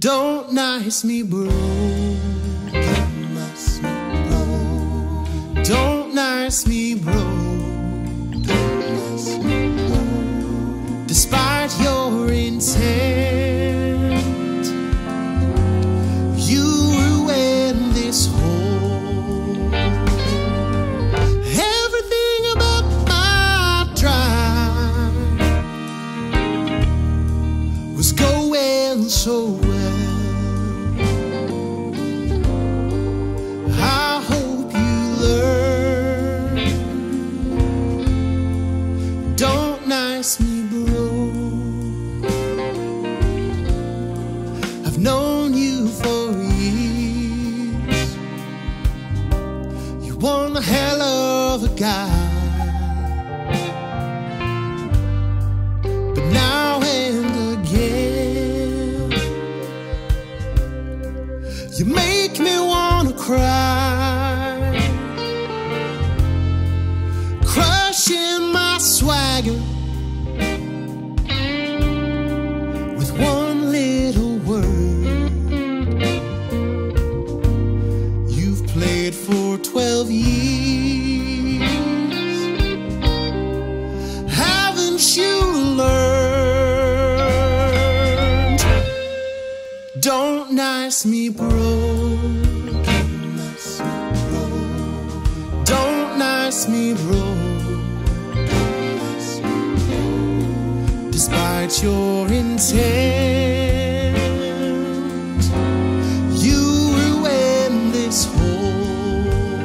Don't nice me, bro. Don't nice me, bro. Don't nice me, bro. Nice me, bro. Despite your intent, you ruined this hole. Everything about my drive was going so I've known you for years. You're one hell of a guy. But now and again, you make me wanna cry. Nice me, bro. Don't nice me, bro. Don't nice me, bro. Don't nice me, bro. Despite your intent, you ruined this hole.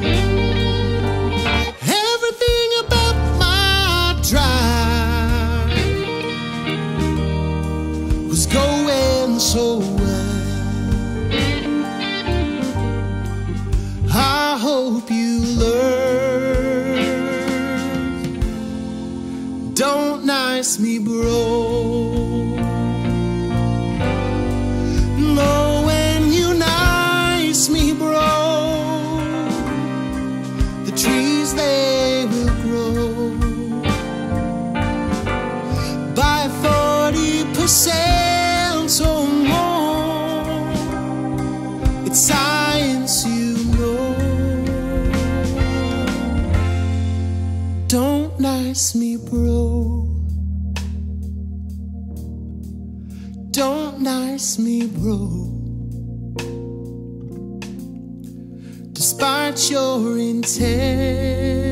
Everything about my drive was going so well. Don't nice me, bro. No, when you nice me, bro, the trees they will grow by 40% or more. It's science, you know. Don't nice me, bro. Nice me, bro. Despite your intent.